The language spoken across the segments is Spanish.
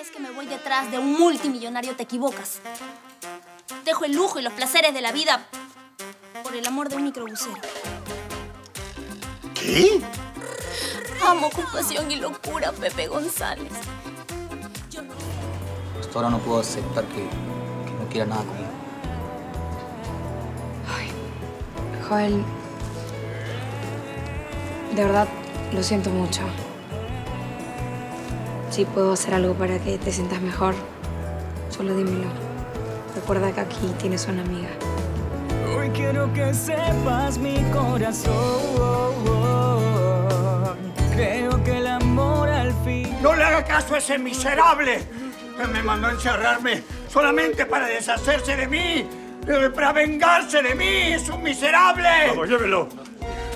vez que me voy detrás de un multimillonario te equivocas. Dejo el lujo y los placeres de la vida por el amor de un microbusero. ¿Qué? Amo con pasión y locura a Pepe González. Hasta ahora no puedo aceptar que, que no quiera nada conmigo. Joel, de verdad lo siento mucho. Si puedo hacer algo para que te sientas mejor, solo dímelo. Recuerda que aquí tienes una amiga. Hoy quiero que sepas mi corazón. Creo que el amor al fin. ¡No le haga caso a ese miserable! Que me mandó a encerrarme solamente para deshacerse de mí. eh, Para vengarse de mí. ¡Es un miserable! Vamos, llévelo.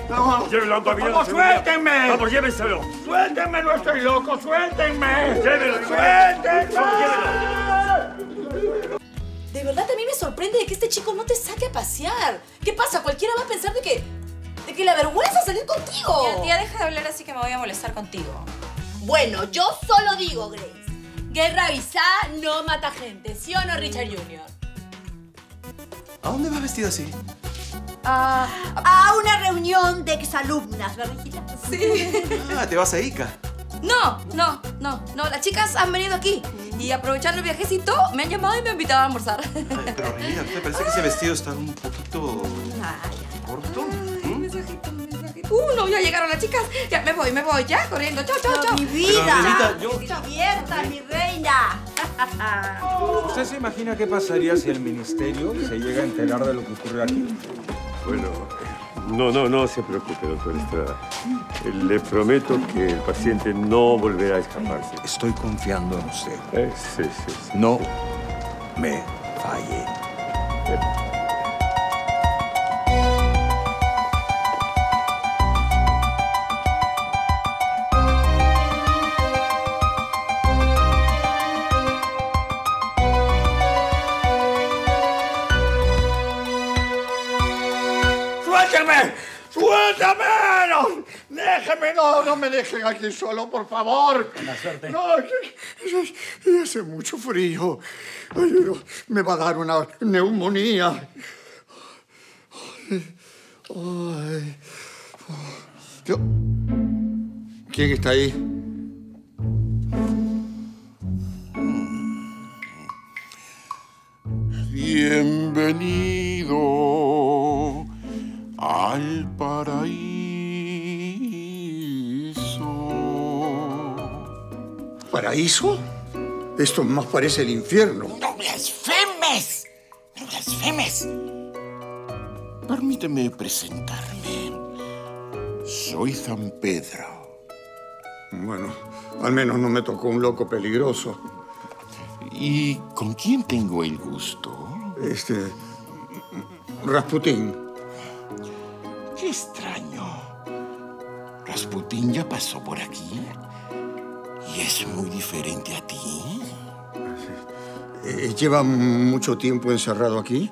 No. Llévelo a un Por gabinete favor, de seguridad. suéltenme. Vamos, llévenselo. ¡Suéltenme! ¡No estoy loco! ¡Suéltenme! Llévelo. ¡Suéltenme! Vamos, llévelo. De verdad, a mí me sorprende de que este chico no te saque a pasear. ¿Qué pasa? Cualquiera va a pensar de que. de que le avergüenza salir contigo. Tía, tía, deja de hablar así que me voy a molestar contigo. Bueno, yo solo digo, Grace. Guerra avisada no mata gente. ¿Sí o no, Richard Jr.? ¿A dónde vas vestido así? A una reunión de exalumnas, ¿verdad, hijita? Sí. Ah, te vas a Ica. No, no, no, no. Las chicas han venido aquí y aprovechando el viajecito me han llamado y me han invitado a almorzar. Ay, pero Reina, ¿te parece que ese vestido está un poquito corto? ¿Mm? Mensajito, mensajito. Uh, no, ya llegaron las chicas. Ya me voy, me voy, ya, corriendo. Chao, chao, chao. Mi vida. Renita, yo- mi reina. ¿Usted se imagina qué pasaría si el ministerio se llega a enterar de lo que ocurrió aquí? Bueno, no, no, no se preocupe, doctor Estrada. Eh, Le prometo que el paciente no volverá a escaparse. Estoy confiando en usted. Eh, sí, sí, sí. No me falle. ¡Suélteme! ¡Suéltame! ¡No! ¡Déjeme! No, no me dejen aquí solo, por favor. No, que- hace mucho frío. Ay, no, me va a dar una neumonía. Ay. Yo- ¿Quién está ahí? ¿Paraíso? Esto más parece el infierno. ¡No blasfemes! ¡No blasfemes! Permíteme presentarme. Soy San Pedro. Bueno, al menos no me tocó un loco peligroso. ¿Y con quién tengo el gusto? Este. Rasputín. Qué extraño. Rasputín ya pasó por aquí. Muy diferente a ti. Eh, ¿Lleva mucho tiempo encerrado aquí?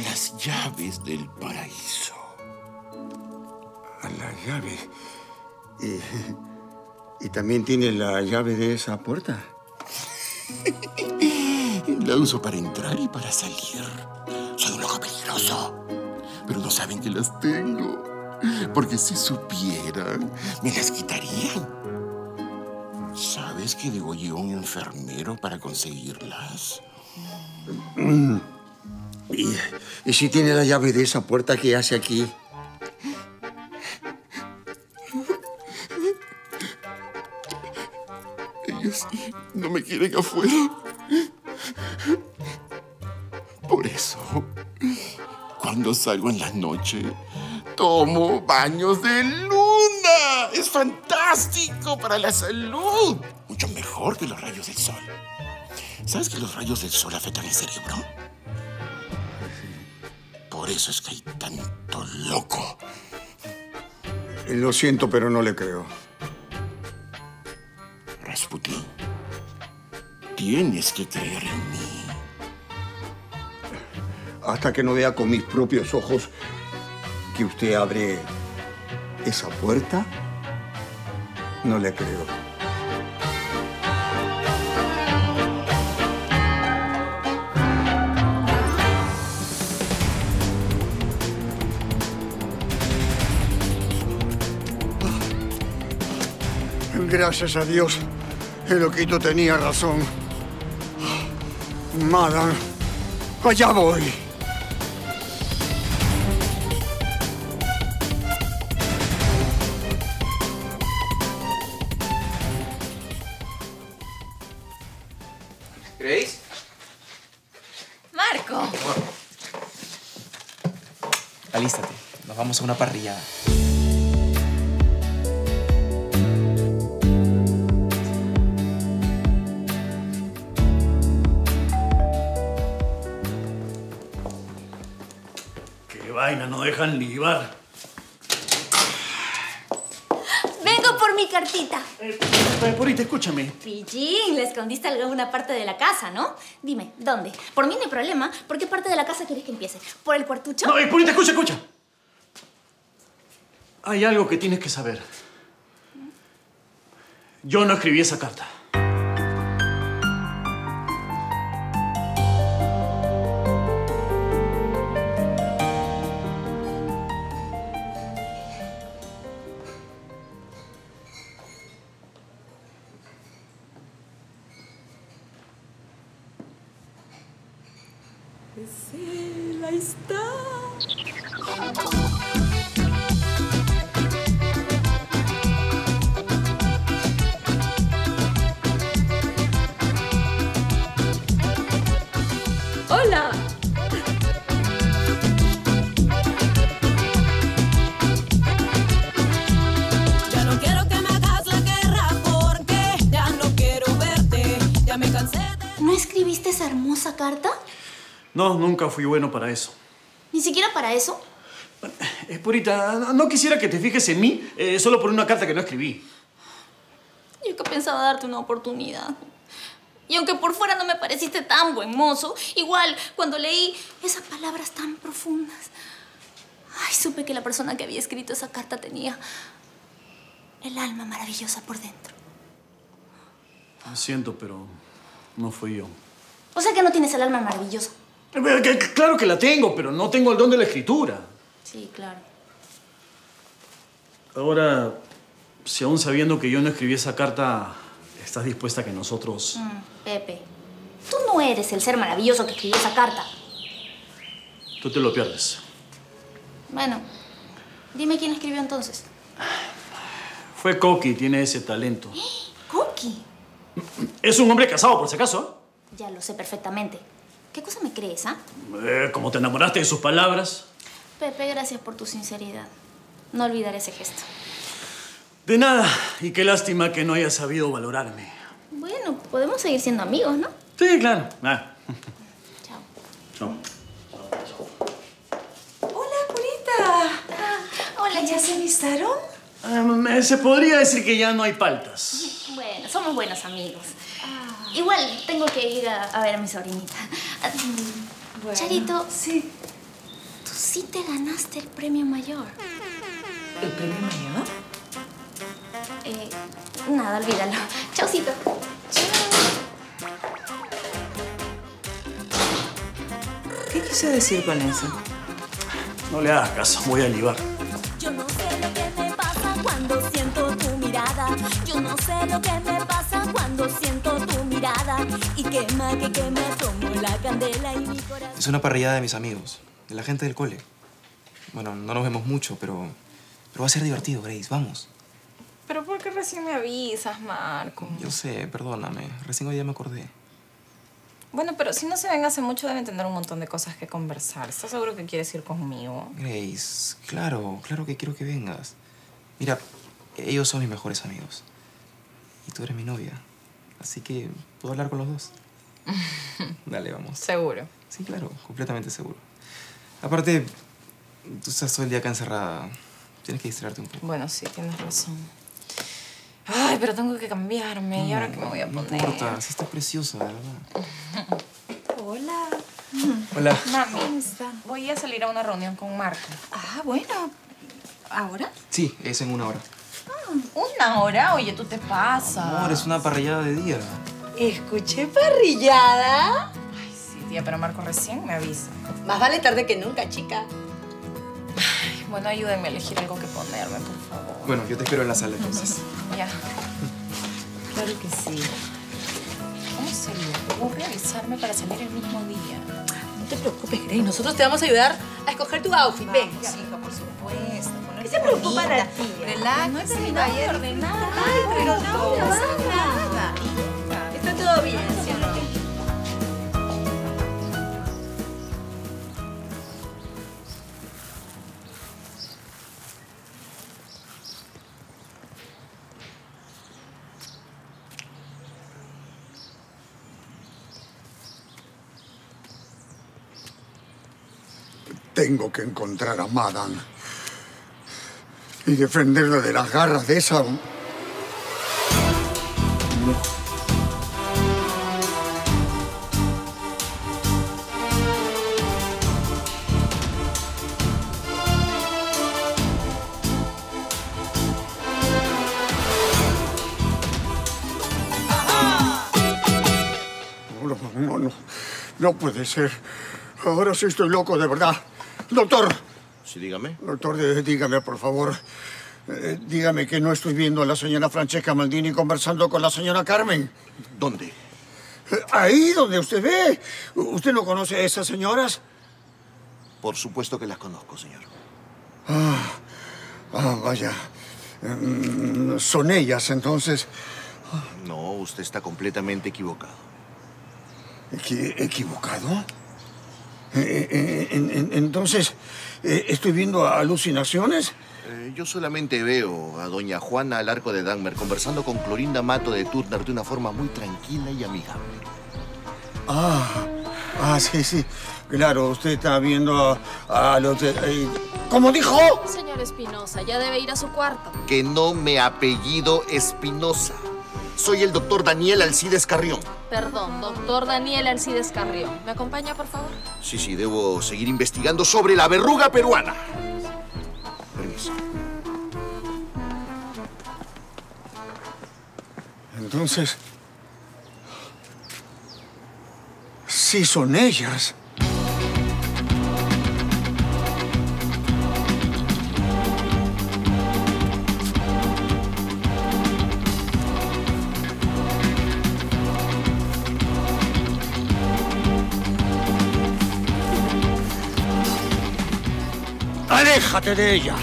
Tengo las llaves del paraíso. A la llave. ¿Y, y también tiene la llave de esa puerta? La uso para entrar y para salir. Soy un loco peligroso. Pero no saben que las tengo. Porque si supieran, me las quitarían. ¿Sabes que degollé a un enfermero para conseguirlas? ¿Y, y si tiene la llave de esa puerta que hace aquí? Ellos no me quieren afuera. Por eso, cuando salgo en la noche, tomo baños de luna. Es fantástico para la salud. Mucho mejor que los rayos del sol. ¿Sabes que los rayos del sol afectan el cerebro? Por eso es que hay tanto loco. Lo siento, pero no le creo. Rasputin, tienes que creer en mí. Hasta que no vea con mis propios ojos que usted abre esa puerta, no le creo. Gracias a Dios, el loquito tenía razón. Madame, allá voy. ¿Grace? Marco. Alístate, nos vamos a una parrillada. No dejan libar. Vengo por mi cartita. Eh, Purita, escúchame. Pillín, le escondiste alguna parte de la casa, ¿no? Dime, ¿dónde? Por mí no hay problema. ¿Por qué parte de la casa quieres que empiece? ¿Por el cuartucho? No, eh, Purita, escucha, escucha. Hay algo que tienes que saber. Yo no escribí esa carta. No, nunca fui bueno para eso. ¿Ni siquiera para eso? Eh, Purita, no- no quisiera que te fijes en mí eh, solo por una carta que no escribí. Yo que pensaba darte una oportunidad. Y aunque por fuera no me pareciste tan buen mozo, igual cuando leí esas palabras tan profundas, ay, supe que la persona que había escrito esa carta tenía el alma maravillosa por dentro. Lo siento, pero no fui yo. O sea que no tienes el alma maravillosa. Eh, Claro que la tengo, pero no tengo el don de la escritura. Sí, claro. Ahora, si aún sabiendo que yo no escribí esa carta, estás dispuesta a que nosotros... Mm, Pepe, tú no eres el ser maravilloso que escribió esa carta. Tú te lo pierdes. Bueno, dime quién escribió entonces. Fue Coqui, tiene ese talento. Coqui. Es un hombre casado, por si acaso. Ya lo sé perfectamente. ¿Qué cosa me crees, ah? Eh, como te enamoraste de sus palabras. Pepe, gracias por tu sinceridad. No olvidaré ese gesto. De nada. Y qué lástima que no hayas sabido valorarme. Bueno, podemos seguir siendo amigos, ¿no? Sí, claro. Ah. Chao. Chao. Hola, Purita. Hola, ¿Ya se alistaron? Ah, eh, se podría decir que ya no hay paltas. Bueno, somos buenos amigos. Igual tengo que ir a, a ver a mi sobrinita. Bueno, Charito, Sí. tú sí te ganaste el premio mayor. ¿El premio mayor? Eh, nada, olvídalo. Chaucito. ¿Qué quiso decir con eso? No le hagas caso, voy a libar. Yo no sé lo que me pasa cuando siento tu mirada. Yo no sé lo que me pasa Y quema, que quema como la candela y mi corazón. Es una parrillada de mis amigos, de la gente del cole. Bueno, no nos vemos mucho, pero, pero va a ser divertido, Grace. Vamos. Pero ¿por qué recién me avisas, Marco? Yo sé, perdóname. Recién hoy día me acordé. Bueno, pero si no se ven hace mucho, deben tener un montón de cosas que conversar. ¿Estás seguro que quieres ir conmigo? Grace, claro, claro que quiero que vengas. Mira, ellos son mis mejores amigos. Y tú eres mi novia. Así que puedo hablar con los dos. Dale, vamos. Seguro. Sí, claro, completamente seguro. Aparte, tú estás todo el día acá encerrada. Tienes que distraerte un poco. Bueno, sí, tienes razón. Ay, pero tengo que cambiarme. ¿Y ahora qué me voy a No poner? importa, sí estás preciosa, de verdad. Hola. Hola. Mami, voy a salir a una reunión con Marco. Ah, bueno. ¿Ahora? Sí, es en una hora. ¿Una hora? Oye, tú te pasas. Amor, es una parrillada de día. Escuché parrillada. Ay, sí, tía, pero Marco recién me avisa. Más vale tarde que nunca, chica. Bueno, ayúdenme a elegir algo que ponerme, por favor. Bueno, yo te espero en la sala entonces. Ya. Claro que sí. ¿Cómo se le ocurre avisarme para salir el mismo día? No te preocupes, Grace. Nosotros te vamos a ayudar a escoger tu outfit. Ven. Vamos, por Relax, no he terminado de ordenar. Ay, pero no pasa nada. Está todo bien, ¿sí o no? Tengo que encontrar a Madame y defenderla de las garras de esa... No, no, no, puede ser. Ahora sí estoy loco, de verdad. Doctor, Sí, dígame. doctor, dígame, por favor. eh, dígame que no estoy viendo a la señora Francesca Maldini conversando con la señora Carmen. ¿Dónde? Eh, Ahí donde usted ve. ¿Usted no conoce a esas señoras? Por supuesto que las conozco, señor. Ah, ah, vaya. Mm, Son ellas, entonces. No, usted está completamente equivocado. ¿Equi- ¿Equivocado? Eh, en- en- entonces, eh, ¿estoy viendo alucinaciones? Eh, yo solamente veo a doña Juana al arco de Dagmer conversando con Clorinda Mato de Turner de una forma muy tranquila y amigable. Ah, ah, sí, sí. Claro, usted está viendo a, a los... de- eh, ¿Cómo dijo? Señor Espinosa, ya debe ir a su cuarto. Que no me apellido Espinosa. Soy el doctor Daniel Alcides Carrión. Perdón, doctor Daniel Alcides Carrión. ¿Me acompaña, por favor? Sí, sí, debo seguir investigando sobre la verruga peruana. Permiso. Entonces... Sí son ellas. ¡Aléjate de ella!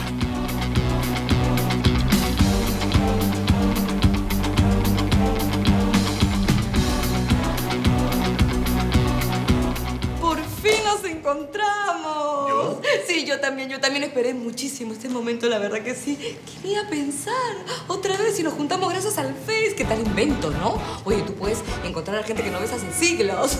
¡Por fin nos encontramos! ¿Yo? También, yo también esperé muchísimo este momento, la verdad que sí. ¿Qué iba a pensar? Otra vez si nos juntamos gracias al Face. ¿Qué tal invento, no? Oye, tú puedes encontrar a gente que no ves hace siglos.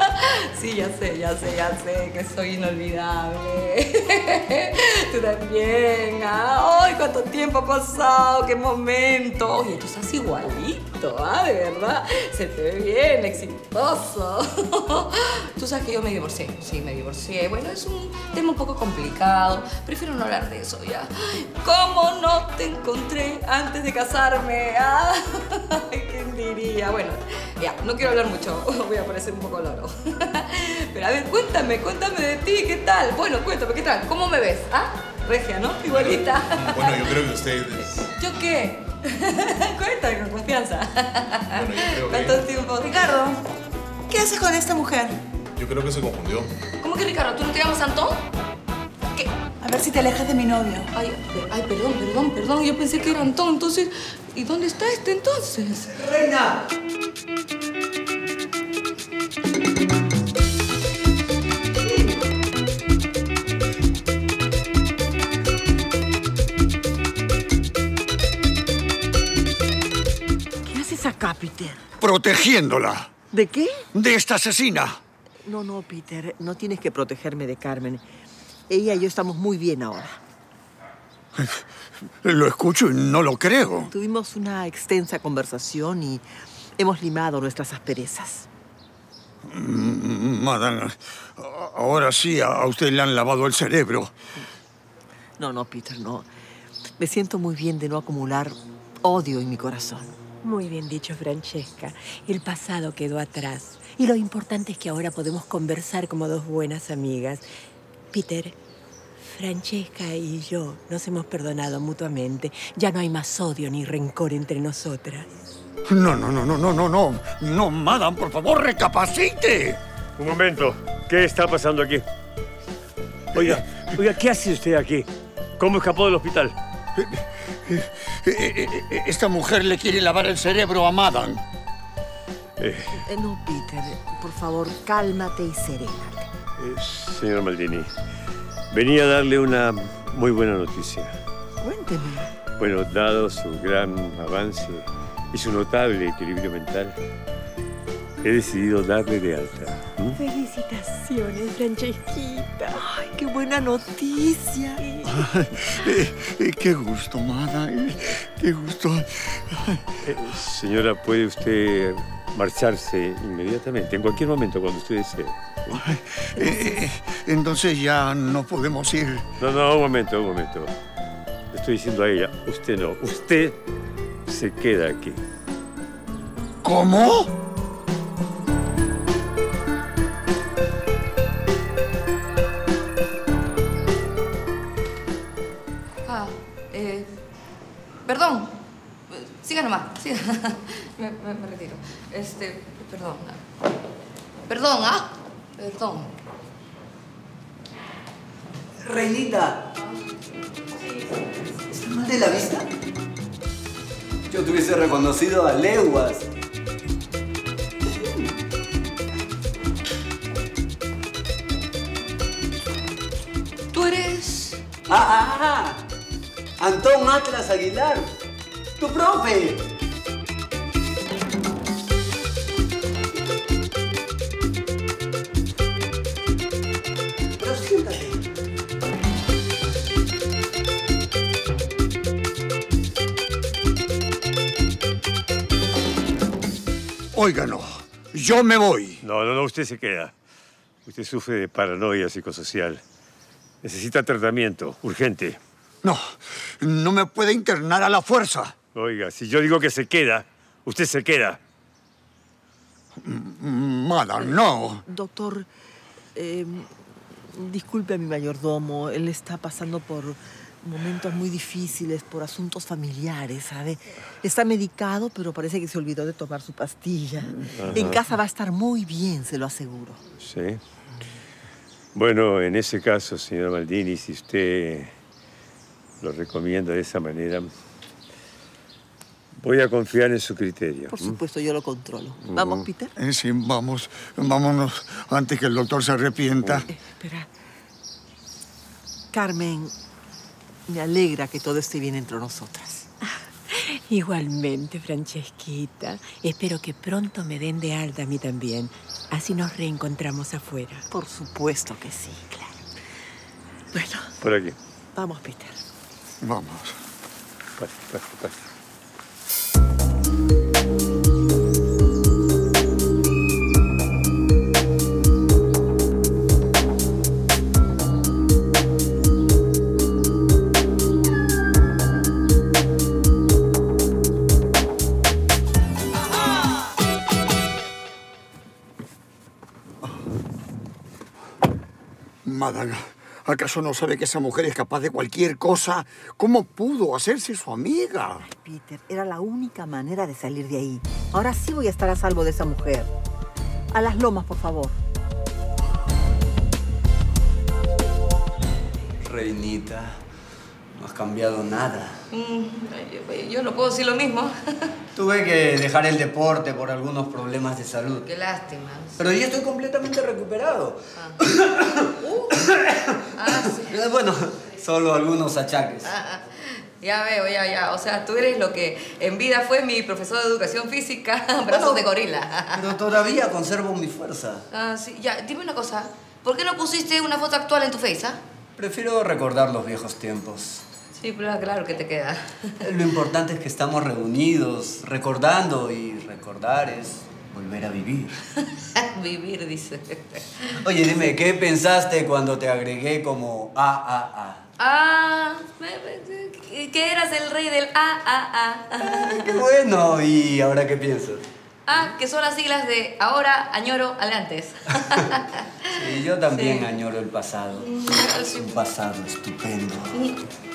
sí, ya sé, ya sé, ya sé que soy inolvidable. tú también. ¿ah? ¡Ay, cuánto tiempo ha pasado! ¡Qué momento! Oye, tú estás igualito, ¿ah? De verdad. Se te ve bien, exitoso. Tú sabes que yo me divorcié. Sí, me divorcié. Bueno, es un tema un poco complicado. Prefiero no hablar de eso ya. ¿Cómo no te encontré antes de casarme? Ah, ¿Quién diría? Bueno, ya, no quiero hablar mucho. Voy a parecer un poco loro. Pero a ver, cuéntame, cuéntame de ti. ¿Qué tal? Bueno, cuéntame, ¿qué tal? ¿Cómo me ves? ¿Ah? Regia, ¿no? Igualita. Bueno, yo creo que usted es... ¿Yo qué? Cuéntame con confianza. creo que- ¿Cuánto tiempo? Ricardo, ¿qué haces con esta mujer? Yo creo que se confundió. ¿Cómo que Ricardo? ¿Tú no te llamas Antón? ¿Qué? A ver si te alejas de mi novio. Ay, ay, perdón, perdón, perdón. Yo pensé que era Antón. Entonces, ¿y dónde está este entonces? ¡Reina! ¿Qué haces acá, Peter? Protegiéndola ¿De qué? de esta asesina. No, no, Peter, no tienes que protegerme de Carmen. Ella y yo estamos muy bien ahora. Lo escucho y no lo creo. Tuvimos una extensa conversación y hemos limado nuestras asperezas. Mm, Madame, ahora sí a usted le han lavado el cerebro. No, no, Peter, no. Me siento muy bien de no acumular odio en mi corazón. Muy bien dicho, Francesca. El pasado quedó atrás. Y lo importante es que ahora podemos conversar como dos buenas amigas. Peter, Francesca y yo nos hemos perdonado mutuamente. Ya no hay más odio ni rencor entre nosotras. No, no, no, no, no, no, no. No, Madame, por favor, recapacite. Un momento. ¿Qué está pasando aquí? Oiga, oiga, ¿qué hace usted aquí? ¿Cómo escapó del hospital? Esta mujer le quiere lavar el cerebro a Madame. Eh, no, Peter, por favor, cálmate y serénate. eh, señor Maldini, venía a darle una muy buena noticia. Cuénteme. Bueno, dado su gran avance y su notable equilibrio mental, he decidido darle de alta. ¿m? Felicitaciones, Francesquita. Ay, qué buena noticia. Eh, eh, qué gusto, Madame. Qué gusto. Eh, señora, puede usted marcharse inmediatamente, en cualquier momento, cuando usted desee. Eh, eh, entonces ya no podemos ir. No, no, un momento, un momento. Le estoy diciendo a ella, usted no, usted se queda aquí. ¿Cómo? me, me- me retiro. Este, perdón. Perdón, ¿ah? Perdón. Reinita. ¿Estás mal de la vista? Yo te hubiese reconocido a leguas. Tú eres... Ah, ah, ah. Antón Atlas Aguilar. Tu profe. Oiga, no. Yo me voy. No, no, no, usted se queda. Usted sufre de paranoia psicosocial. Necesita tratamiento, urgente. No, no me puede internar a la fuerza. Oiga, si yo digo que se queda, usted se queda. Madame, no. Doctor, eh, disculpe a mi mayordomo. Él está pasando por momentos muy difíciles, por asuntos familiares, ¿sabe? Está medicado, pero parece que se olvidó de tomar su pastilla. Ajá. En casa va a estar muy bien, se lo aseguro. Sí. Bueno, en ese caso, señora Maldini, si usted lo recomienda de esa manera, voy a confiar en su criterio. Por ¿m? supuesto, yo lo controlo. Vamos. Peter. Eh, sí, vamos, vámonos antes que el doctor se arrepienta. Espera. Carmen, me alegra que todo esté bien entre nosotras. Igualmente, Francesquita. Espero que pronto me den de alta a mí también. Así nos reencontramos afuera. Por supuesto que sí, claro. Bueno, Por aquí. vamos, Peter. Vamos. Pase, pase, pase. ¿Acaso no sabe que esa mujer es capaz de cualquier cosa? ¿Cómo pudo hacerse su amiga? Peter, era la única manera de salir de ahí. Ahora sí voy a estar a salvo de esa mujer. A las lomas, por favor. Reinita, no has cambiado nada. Mm, ay, yo no puedo decir lo mismo. Tuve que dejar el deporte por algunos problemas de salud. Qué lástima. Pero ya estoy completamente recuperado. Ah, sí. Eh, Bueno, solo algunos achaques. Ah, ah. Ya veo, ya, ya. O sea, tú eres lo que en vida fue mi profesor de educación física, brazos de gorila. Pero todavía conservo mi fuerza. Ah, sí. Ya, dime una cosa. ¿Por qué no pusiste una foto actual en tu Face, ah? Prefiero recordar los viejos tiempos. Sí, pero claro que te queda. Lo importante es que estamos reunidos, recordando y recordar es volver a vivir. Vivir, dice. Oye, dime, ¿qué pensaste cuando te agregué como AAA? Ah, que eras el rey del ah, ah, ah. Qué bueno, ¿y ahora qué piensas? Ah, que son las siglas de ahora, añoro, adelante. Sí, yo también añoro el pasado. Es un pasado estupendo.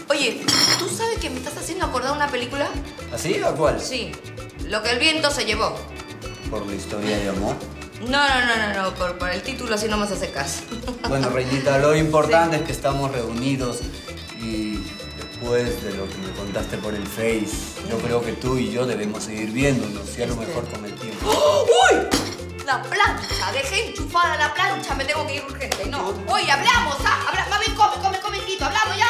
Oye, ¿tú sabes que me estás haciendo acordar una película? ¿Así o cuál? Sí, Lo que el viento se llevó. Por la historia de amor. No, no, no, no, no, por, por el título así no me hace caso. Bueno, Reinita, lo importante es que estamos reunidos y después de lo que me contaste por el Face, yo creo que tú y yo debemos seguir viéndonos y a lo mejor con el tiempo. ¡Oh! ¡Uy! La plancha, dejé enchufada la plancha, me tengo que ir urgente. No, oye, hablamos, ¿ah? Habla, más bien come, come, come, hijito, hablamos ya.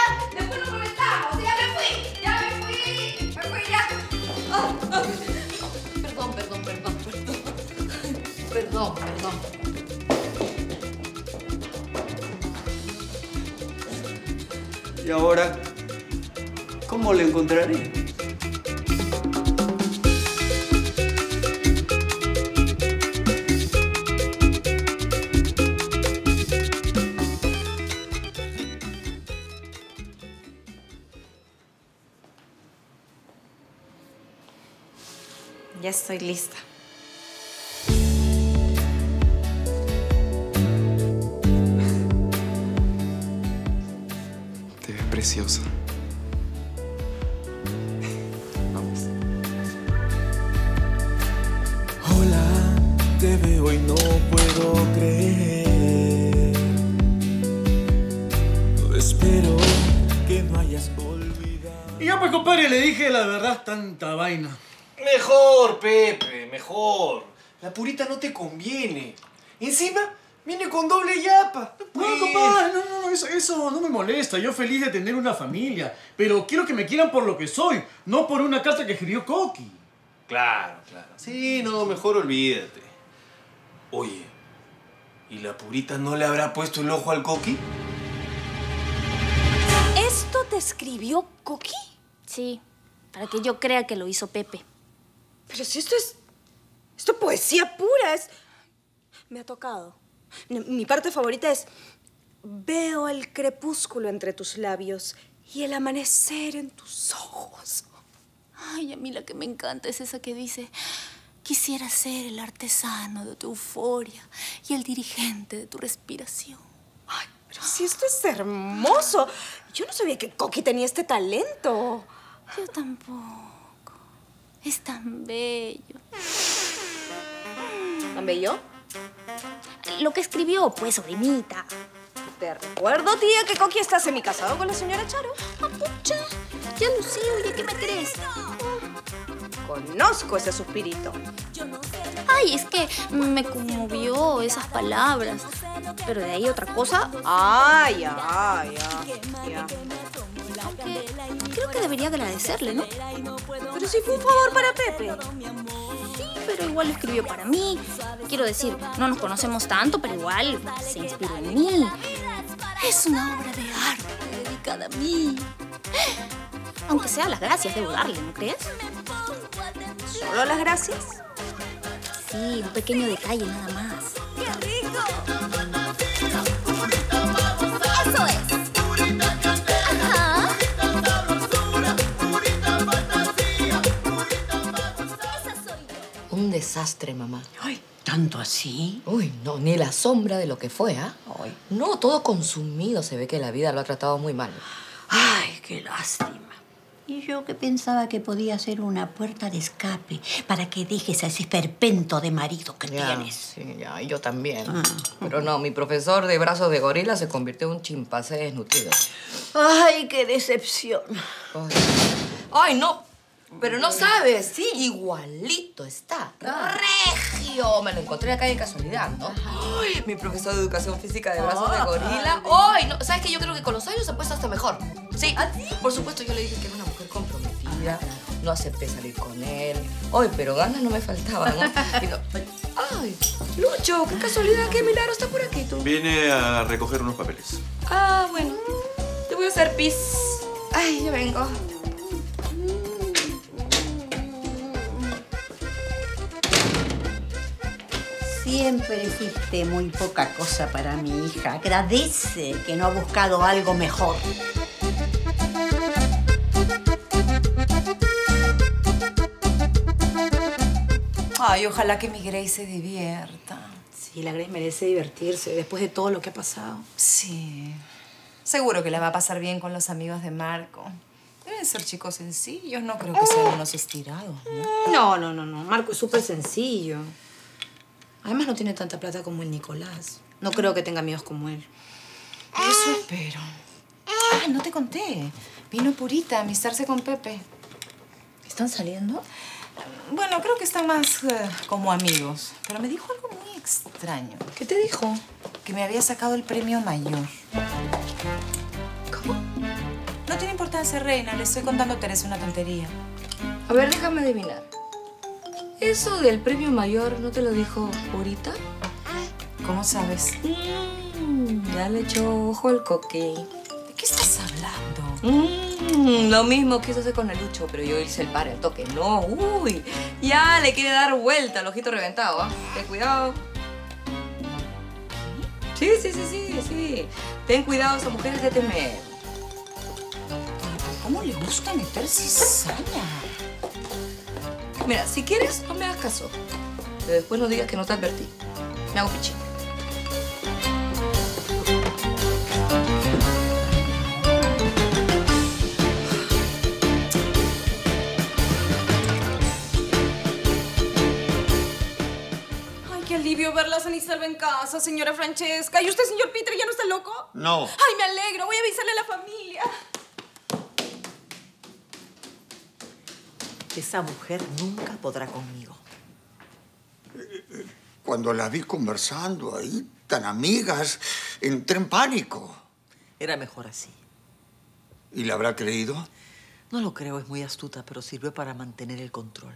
Perdón. ¿Y ahora cómo le encontraré? Ya estoy lista. Preciosa. Hola, te veo y no puedo creer. Espero que no hayas olvidado. Y ya pues, compadre, le dije la verdad tanta vaina. Mejor, Pepe, mejor. La purita no te conviene. Encima, viene con doble yapa. No, compadre, no, no, no, eso, eso no me molesta. Yo feliz de tener una familia. Pero quiero que me quieran por lo que soy, no por una carta que escribió Coqui. Claro, claro. Sí, no, mejor olvídate. Oye, ¿y la purita no le habrá puesto el ojo al coqui? ¿Esto te escribió Coqui? Sí, para que yo crea que lo hizo Pepe. Pero si esto es. Esto es poesía pura, es. Me ha tocado. Mi- parte favorita es. Veo el crepúsculo entre tus labios y el amanecer en tus ojos. Ay, a mí la que me encanta es esa que dice, quisiera ser el artesano de tu euforia y el dirigente de tu respiración. Ay, pero si esto es hermoso. Yo no sabía que Coqui tenía este talento. Yo tampoco. Es tan bello. ¿Tan bello? Lo que escribió, pues, sobrinita. Te recuerdo, tía, que Coqui está semicasado con la señora Charo. Ah, pucha. Ya lo sé, oye, ¿qué me crees? Conozco ese suspirito. Ay, es que me conmovió esas palabras. Pero de ahí otra cosa. Ah, ya, ya, ya. Aunque creo que debería agradecerle, ¿no? Pero si fue un favor para Pepe. Pero igual escribió para mí. Quiero decir, no nos conocemos tanto, pero igual se inspiró en mí. Es una obra de arte dedicada a mí. Aunque sea las gracias, debo darle, ¿no crees? ¿Solo las gracias? Sí, un pequeño detalle nada más. Eso desastre, mamá. Ay, ¿tanto así? Uy, no, ni la sombra de lo que fue, ¿ah? No, todo consumido. Se ve que la vida lo ha tratado muy mal. Ay, qué lástima. Y yo que pensaba que podía ser una puerta de escape para que dejes a ese esperpento de marido que Ya, tienes. Sí, ya, y yo también. Ah. Pero no, mi profesor de brazos de gorila se convirtió en un chimpancé desnutrido. Ay, qué decepción. Ay, no. Pero no sabes, sí, igualito está. Regio. Me lo encontré acá de casualidad, ¿no? Ay, mi profesor de educación física de brazos de gorila. Ay, no, ¿sabes qué? Yo creo que con los años se ha puesto hasta mejor. Sí, por supuesto, yo le dije que era una mujer comprometida. No acepté salir con él. Ay, pero ganas no me faltaban, ¿no? Y no- Ay, Lucho, qué casualidad, qué milagro está por aquí tú. Viene a recoger unos papeles. Ah, bueno. voy a hacer pis. Ay, ya vengo. Siempre fuiste muy poca cosa para mi hija. Agradece que no ha buscado algo mejor. Ay, ojalá que mi Grace se divierta. Sí, la Grace merece divertirse después de todo lo que ha pasado. Sí. Seguro que la va a pasar bien con los amigos de Marco. Deben ser chicos sencillos, no creo que sean unos estirados, ¿no? No, no, no, no. Marco es súper sencillo. Además no tiene tanta plata como el Nicolás. No creo que tenga amigos como él. Eso espero. Ah, no te conté. Vino Purita a amistarse con Pepe. ¿Están saliendo? Bueno, creo que están más eh, como amigos. Pero me dijo algo muy extraño. ¿Qué te dijo? Que me había sacado el premio mayor. ¿Cómo? No tiene importancia, reina. Le estoy contando a Teresa una tontería. A ver, déjame adivinar. ¿Eso del premio mayor no te lo dijo Purita? ¿Cómo sabes? Mm, ya le echó ojo al coqui. ¿De qué estás hablando? Mm, lo mismo quiso hacer con el Lucho, pero yo hice el par al toque. No, uy. Ya le quiere dar vuelta al ojito reventado, ¿ah? Ten cuidado. Sí, sí, sí, sí, sí. Ten cuidado, esa mujer es de temer. ¿Cómo le gusta meter cizaña? Mira, si quieres, no me hagas caso. Pero después no digas que no te advertí. Me hago pichín. Ay, qué alivio ver la Sanisalva en casa, señora Francesca. ¿Y usted, señor Peter, ya no está loco? No. Ay, me alegro. Voy a avisarle a la familia. Esa mujer nunca podrá conmigo. Cuando la vi conversando ahí, tan amigas, entré en pánico. Era mejor así. ¿Y le habrá creído? No lo creo, es muy astuta, pero sirvió para mantener el control.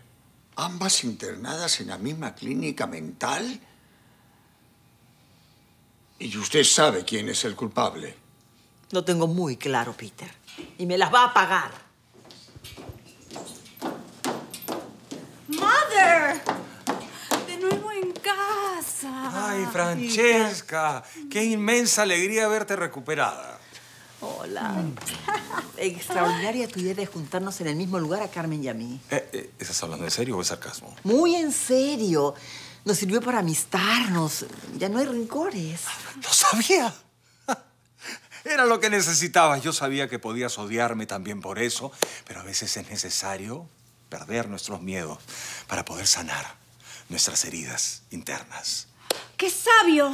¿Ambas internadas en la misma clínica mental? ¿Y usted sabe quién es el culpable? Lo tengo muy claro, Peter. Y me las va a pagar. De nuevo en casa. Ay, Francesca, qué inmensa alegría verte recuperada. Hola. Extraordinaria tu idea de juntarnos en el mismo lugar a Carmen y a mí. Eh, eh, ¿Estás hablando en serio o es sarcasmo? Muy en serio. Nos sirvió para amistarnos. Ya no hay rencores. ¡Lo sabía! Era lo que necesitabas. Yo sabía que podías odiarme también por eso, pero a veces es necesario perder nuestros miedos para poder sanar nuestras heridas internas. ¡Qué sabio!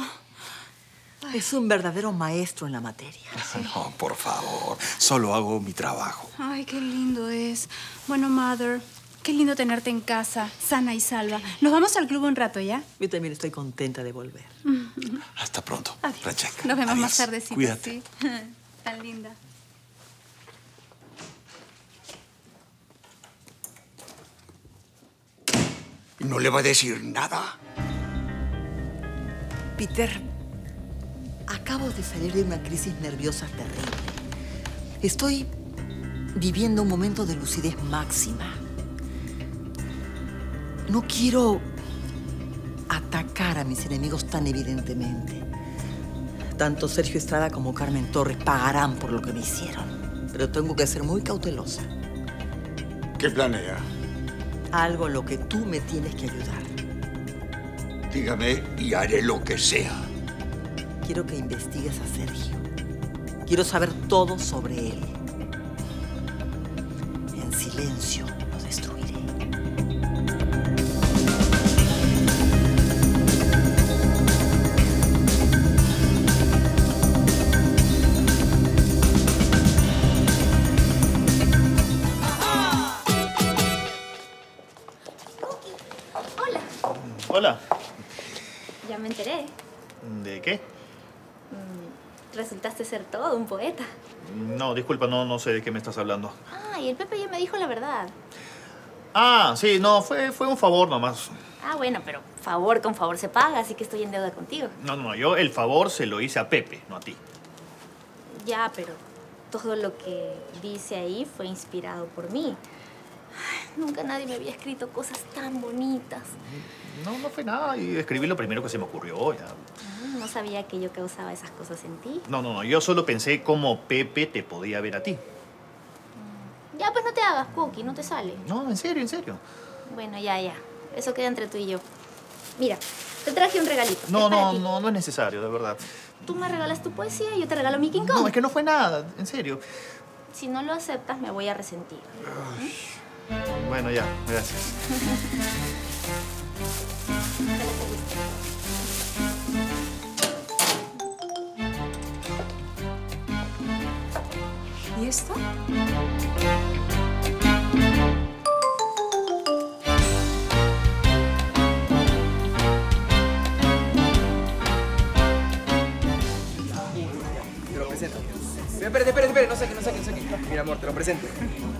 Es un verdadero maestro en la materia. No, por favor. Solo hago mi trabajo. Ay, qué lindo es. Bueno, Mother, qué lindo tenerte en casa, sana y salva. Nos vamos al club un rato, ¿ya? Yo también estoy contenta de volver. Hasta pronto, Adiós. Francesca. Nos vemos Adiós. más tardecito, Cuídate. sí. Tan linda. ¿No le va a decir nada? Peter, acabo de salir de una crisis nerviosa terrible. Estoy viviendo un momento de lucidez máxima. No quiero atacar a mis enemigos tan evidentemente. Tanto Sergio Estrada como Carmen Torres pagarán por lo que me hicieron. Pero tengo que ser muy cautelosa. ¿Qué planea? Algo en lo que tú me tienes que ayudar. Dígame y haré lo que sea. Quiero que investigues a Sergio. Quiero saber todo sobre él. En silencio Ser todo un poeta. No, disculpa, no, no sé de qué me estás hablando. Ah, y el Pepe ya me dijo la verdad. Ah, sí, no, fue, fue un favor nomás. Ah, bueno, pero favor con favor se paga, así que estoy en deuda contigo. No, no, yo el favor se lo hice a Pepe, no a ti. Ya, pero todo lo que dice ahí fue inspirado por mí. Ay, nunca nadie me había escrito cosas tan bonitas. No, no fue nada y escribí lo primero que se me ocurrió. ya. Mm, No sabía que yo causaba esas cosas en ti. No, no, no, yo solo pensé cómo Pepe te podía ver a ti. Ya, pues no te hagas, Cookie, no te sale. No, en serio, en serio. Bueno, ya, ya. Eso queda entre tú y yo. Mira, te traje un regalito. No, no, no, no es necesario, de verdad. Tú me regalas tu poesía y yo te regalo mi King Kong. No, es que no fue nada, en serio. Si no lo aceptas, me voy a resentir. Bueno, ya, gracias. Te lo presento. Espérate, espérate, espérate, no saques, no saques, no saques. Mira, amor, te lo presento.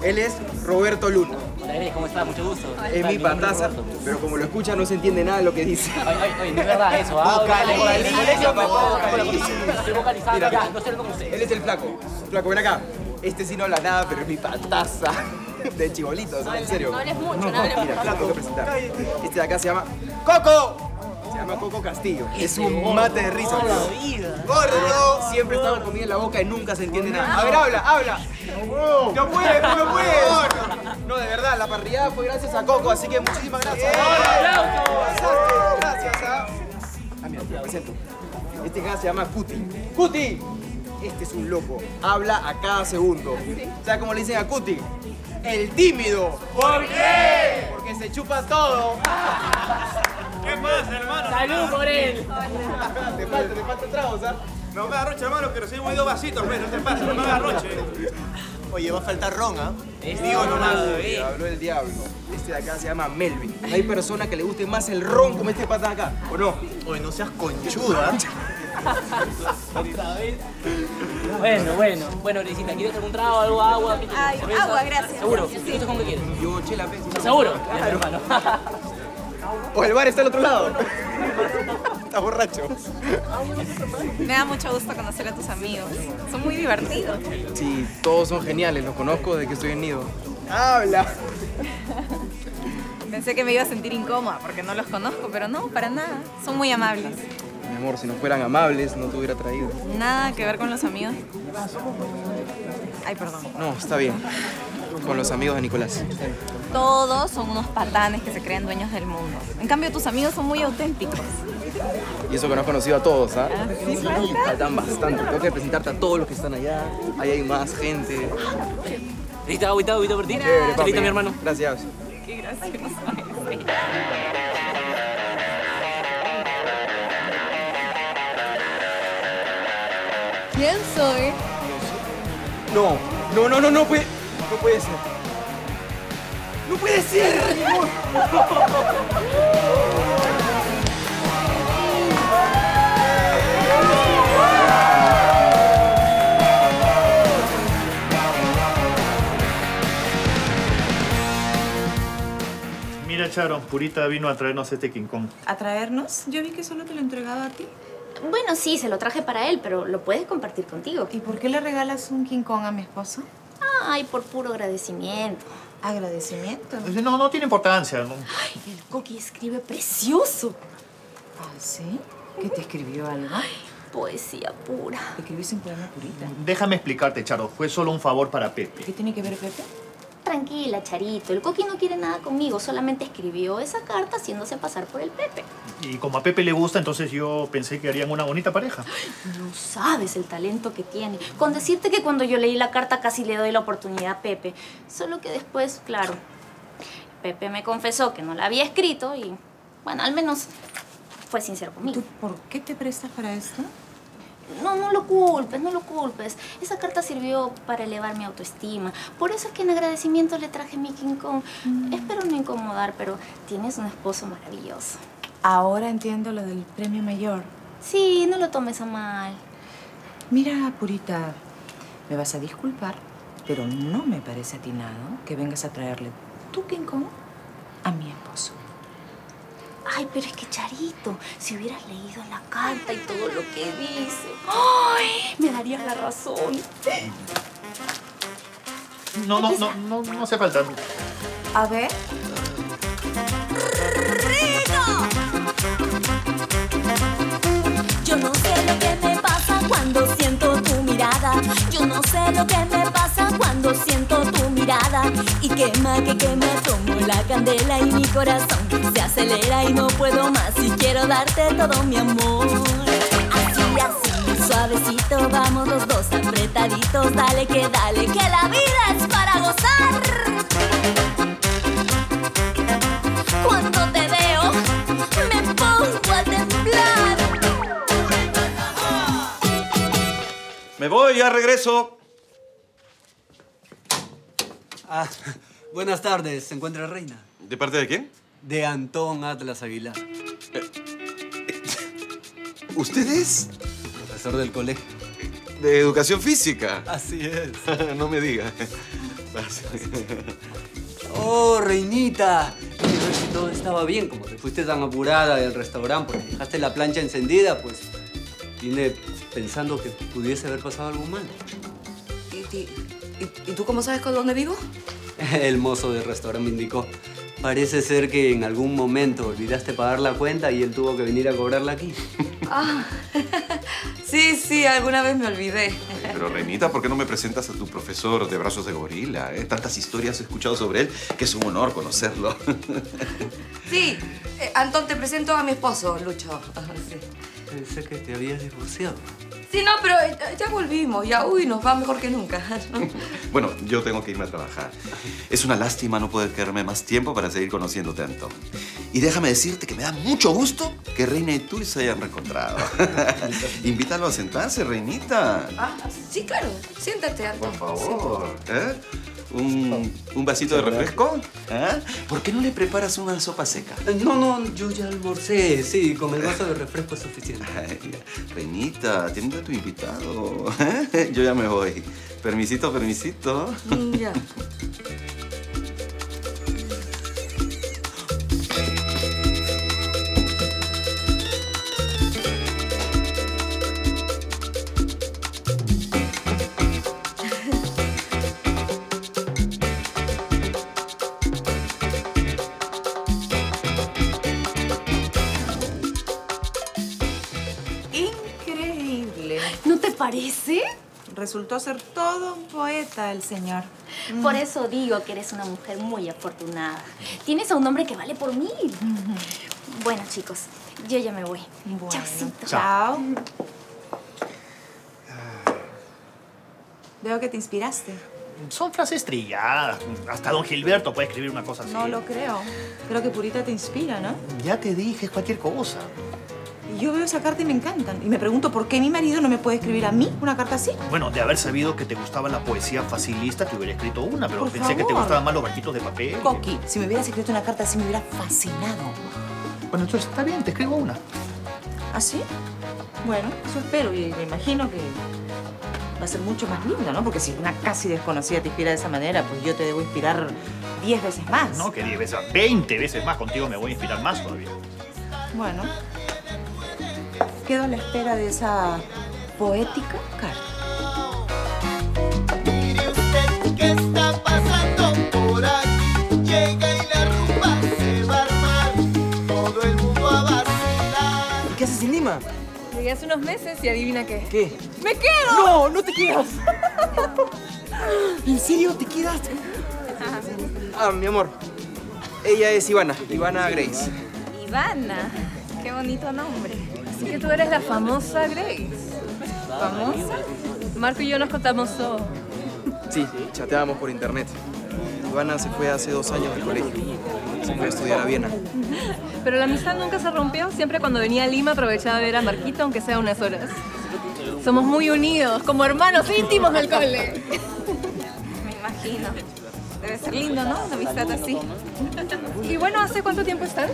Él es Roberto Luna. Hola, Eres, ¿cómo estás? Mucho gusto. Es mi pataza, pero como lo escucha no se entiende nada de lo que dice. Ay, ay, ay, no es verdad eso, ¿ah? Vocaliza, Vocaliza, papá, Estoy vocalizando ya, no sé como usted. Él es el flaco. Flaco, ven acá. Este sí no habla nada, pero es mi pataza. De chibolito, o sea, en serio. No hables mucho, no hables Mira, mucho. flaco que presentar. Este de acá se llama ¡Coco! Se llama Coco Castillo. Es un mate de risa. La. Gordo, siempre está con comida en la boca y nunca se entiende nada. A ver, habla, habla. No puedes, no puedes. No, de verdad, la parrillada fue gracias a Coco, así que muchísimas gracias. Gracias, ah. Ah, mira, te presento. Este acá se llama Cuti. ¡Cuti! Este es un loco. Habla a cada segundo. ¿Sabes cómo le dicen a Cuti? El tímido. ¿Por qué? Porque se chupa todo. ¿Qué pasa, hermano? ¡Salud por él! Te falta, te falta tragos, ¿ah? No me agarroche, hermano, que recién hemos ido vasitos, pues, no te pasa, no me agarroche. Oye, va a faltar ron, ¿ah? Digo nomás, Habló el diablo. Este de acá se llama Melvin. No hay persona que le guste más el ron como este pata de acá, ¿o no? Oye, no seas conchuda. Bueno, bueno. Bueno, Grisita, ¿quieres algún trago, algo, agua? ¿Qué quieres? Ay, ¿Cerveza? agua, gracias. ¿Seguro? Sí. ¿Tú con qué quieres? Yo, chela, pe. ¿Estás seguro? Hermano. O el bar está al otro lado. Está borracho. Me da mucho gusto conocer a tus amigos. Son muy divertidos. Sí, todos son geniales. Los conozco desde que estoy en Nido. ¡Habla! Pensé que me iba a sentir incómoda porque no los conozco, pero no, para nada. Son muy amables. Amor, si no fueran amables, no te hubiera traído. Nada que ver con los amigos. Ay, perdón. No, está bien. Con los amigos de Nicolás. Todos son unos patanes que se creen dueños del mundo. En cambio, tus amigos son muy auténticos. Y eso que no has conocido a todos, ¿ah? sí falta. Faltan bastante. Tengo que presentarte a todos los que están allá. Ahí hay más gente. ¿Listo, agüita, agüita por ti? Chévere, mi hermano. Gracias. Qué gracioso. ¿Quién soy? No, no, no, no, no puede. No puede ser. ¡No puede ser! Mira, Charo, Purita vino a traernos este King Kong. ¿A traernos? Yo vi que solo te lo entregaba a ti. Bueno, sí, se lo traje para él, pero lo puedes compartir contigo. ¿Y por qué le regalas un King Kong a mi esposo? Ay, por puro agradecimiento. ¿Agradecimiento? No, no tiene importancia. ¿no? El Coqui escribe precioso. ¿Ah, sí? ¿Qué te escribió algo? Poesía pura. ¿Te escribiste un poema purita? Déjame explicarte, Charo. Fue solo un favor para Pepe. ¿Qué tiene que ver Pepe? Tranquila, Charito. El Coqui no quiere nada conmigo. Solamente escribió esa carta haciéndose pasar por el Pepe. Y como a Pepe le gusta, entonces yo pensé que harían una bonita pareja. No sabes el talento que tiene. Con decirte que cuando yo leí la carta casi le doy la oportunidad a Pepe. Solo que después, claro, Pepe me confesó que no la había escrito y, bueno, al menos fue sincero conmigo. ¿Por qué te prestas para esto? No, no lo culpes, no lo culpes. Esa carta sirvió para elevar mi autoestima. Por eso es que en agradecimiento le traje mi King Kong. Espero no incomodar, pero tienes un esposo maravilloso. Ahora entiendo lo del premio mayor. Sí, no lo tomes a mal. Mira, Purita, me vas a disculpar, pero no me parece atinado que vengas a traerle tu King Kong a mi esposo. Ay, pero es que Charito, si hubieras leído la carta y todo lo que dice, ¡ay! Me darías la razón. No, no, no, no, no hace falta. A ver. Yo no sé lo que me pasa cuando siento tu mirada. Yo no sé lo que me pasa cuando siento tu mirada. Y quema, que quema como la candela y mi corazón se acelera y no puedo más. Y quiero darte todo mi amor. Así, así, suavecito, vamos los dos apretaditos. Dale que dale, que la vida es para gozar. Cuando te veo, me pongo a temblar. Me voy, ya regreso. Ah, buenas tardes. ¿Se encuentra Reina? ¿De parte de quién? De Antón Atlas Aguilar. ¿Usted es? Profesor del colegio. De educación física. Así es. no me diga. Oh, Reinita. Quiero ver si todo estaba bien. Como te fuiste tan apurada del restaurante porque dejaste la plancha encendida, pues vine pensando que pudiese haber pasado algo mal. ¿Y, y- tú cómo sabes con dónde vivo? El mozo del restaurante me indicó. Parece ser que en algún momento olvidaste pagar la cuenta y él tuvo que venir a cobrarla aquí. Ah, sí, sí, alguna vez me olvidé. Pero Renita, ¿por qué no me presentas a tu profesor de brazos de gorila? eh? Tantas historias he escuchado sobre él que es un honor conocerlo. Sí, eh, Antón, te presento a mi esposo, Lucho. Sí, Pensé que te habías divorciado. Sí, no, pero eh, ya volvimos. Ya, uy, nos va mejor que nunca. Bueno, yo tengo que irme a trabajar. Es una lástima no poder quedarme más tiempo para seguir conociéndote, Antón. Y déjame decirte que me da mucho gusto que Reina y tú se hayan reencontrado. Invítalo a sentarse, Reinita. Ah, sí, claro. Siéntate, Antón. Por favor. ¿eh? ¿Un, un vasito de refresco? ¿Eh? ¿Por qué no le preparas una sopa seca? No, no, yo ya almorcé. Sí, con el vaso de refresco es suficiente. Ay, Reinita, atiende a tu invitado. ¿eh? Yo ya me voy. Permisito, permisito. Mm, Ya. Resultó ser todo un poeta el señor. Por eso digo que eres una mujer muy afortunada. Tienes a un hombre que vale por mil. Bueno, chicos, yo ya me voy. Chaucito. Chao. Veo que te inspiraste. Son frases trilladas. Hasta don Gilberto puede escribir una cosa así. No lo creo. Creo que Purita te inspira, ¿no? Ya te dije, es cualquier cosa. Yo veo esa carta y me encantan. Y me pregunto por qué mi marido no me puede escribir a mí una carta así. Bueno, de haber sabido que te gustaba la poesía facilista, te hubiera escrito una, pero Por pensé que te favor. gustaban más los barquitos de papel. Coqui, si me hubieras escrito una carta así me hubiera fascinado. Bueno, entonces está bien, te escribo una. ¿Ah, sí? Bueno, eso espero y me imagino que va a ser mucho más lindo, ¿no? Porque si una casi desconocida te inspira de esa manera, pues yo te debo inspirar 10 veces más. No, que 10 veces, 20 veces más contigo me voy a inspirar más todavía. Bueno, quedo a la espera de esa poética carta. ¿Qué está pasando por aquí? Llega y la rumba se va a armar. Todo el mundo a vacilar. ¿Qué haces en Lima? Llegué hace unos meses y adivina qué. ¿Qué? ¡Me quedo! No, no te quedas. ¿En serio te quedas? Ah, mi amor. Ella es Ivana, Ivana Grace. Ivana, qué bonito nombre. Así que tú eres la famosa Grace. ¿Famosa? Marco y yo nos contamos todo. Sí, chateábamos por internet. Ivana se fue hace dos años del colegio. Se fue a estudiar a Viena. Pero la amistad nunca se rompió. Siempre cuando venía a Lima aprovechaba de ver a Marquito, aunque sea unas horas. Somos muy unidos, como hermanos íntimos del cole. Me imagino. Debe ser lindo, ¿no? Una amistad así. Y bueno, ¿hace cuánto tiempo están?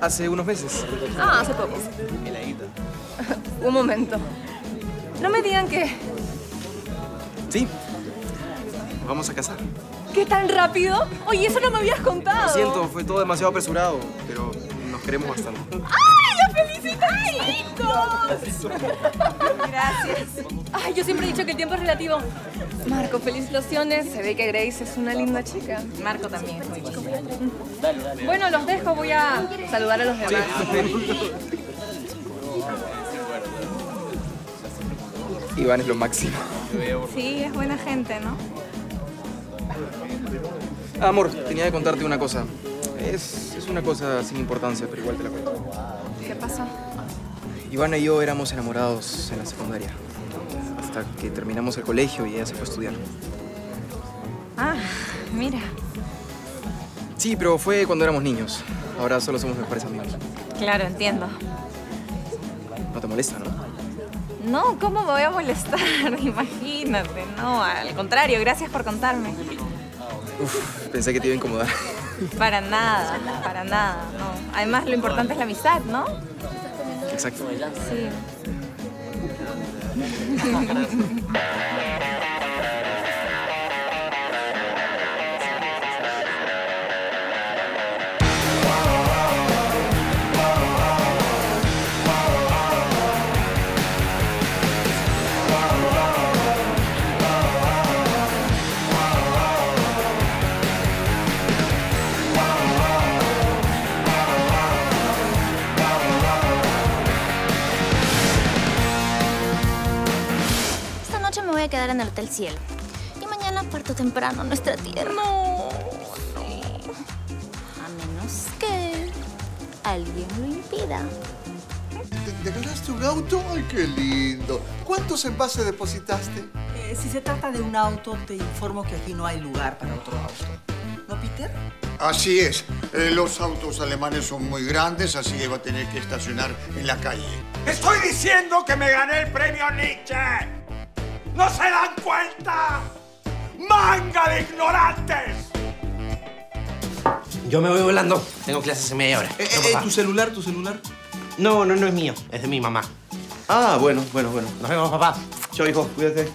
Hace unos meses. Ah, hace poco. Un momento. No me digan que... Sí. Nos vamos a casar. ¿Qué tan rápido? Oye, eso no me habías contado. Lo siento, fue todo demasiado apresurado, pero nos queremos bastante. ¡Ay, la ¡Felicitaciones! Gracias. Ay, yo siempre he dicho que el tiempo es relativo. Marco, felicitaciones. Se ve que Grace es una linda chica. Marco también es muy. Bueno, los dejo. Voy a saludar a los demás. Iván es lo máximo. Sí, es buena gente, ¿no? Ah, amor, tenía que contarte una cosa. Es, es una cosa sin importancia, pero igual te la cuento. ¿Qué pasó? Ivana y yo éramos enamorados en la secundaria. Hasta que terminamos el colegio y ella se fue a estudiar. Ah, mira. Sí, pero fue cuando éramos niños. Ahora solo somos mejores amigos. Claro, entiendo. No te molesta, ¿no? No, ¿cómo me voy a molestar? Imagínate, no. Al contrario, gracias por contarme. Uf, pensé que te iba a incomodar. Para nada, para nada, no. Además, lo importante es la amistad, ¿no? Exacto. Sí. A quedar en el Cielo. Y mañana parto temprano a nuestra tierra. No. A menos que alguien lo impida. ¿Te, te ganaste un auto? ¡Ay, qué lindo! ¿Cuántos envases depositaste? Eh, si se trata de un auto, te informo que aquí no hay lugar para otro auto. ¿No, Peter? Así es. Eh, los autos alemanes son muy grandes, así que va a tener que estacionar en la calle. Estoy diciendo que me gané el premio Nietzsche. ¿No se dan cuenta? ¡Manga de ignorantes! Yo me voy volando. Tengo clases en media hora. Eh, eh, papá. ¿Tu celular, tu celular? No, no, no es mío. Es de mi mamá. Ah, bueno, bueno, bueno. Nos vemos, papá. Chao, hijo, cuídate.